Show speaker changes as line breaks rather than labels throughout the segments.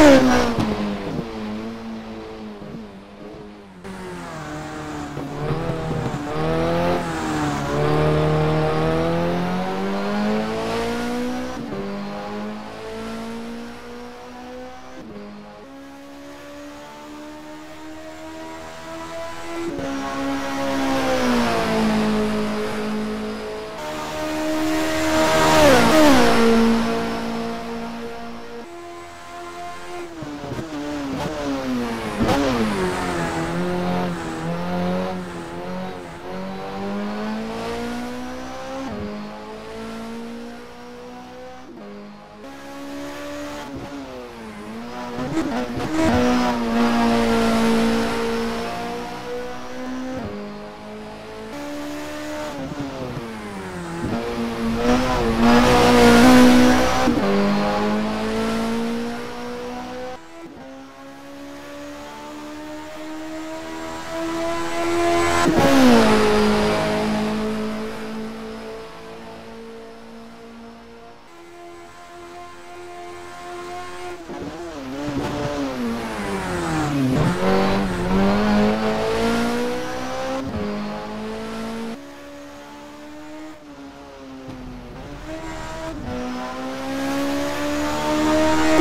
う Yeah.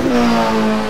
Oh,